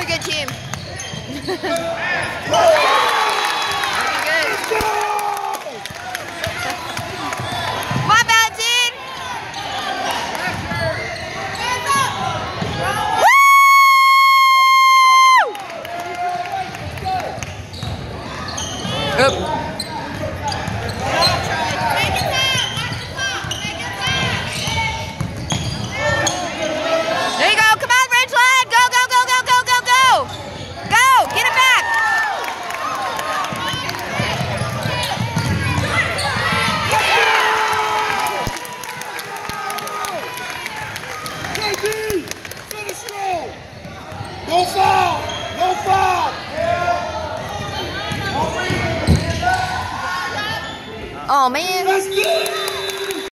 Come on, Valentine. Woo! Oop. There Oh, man.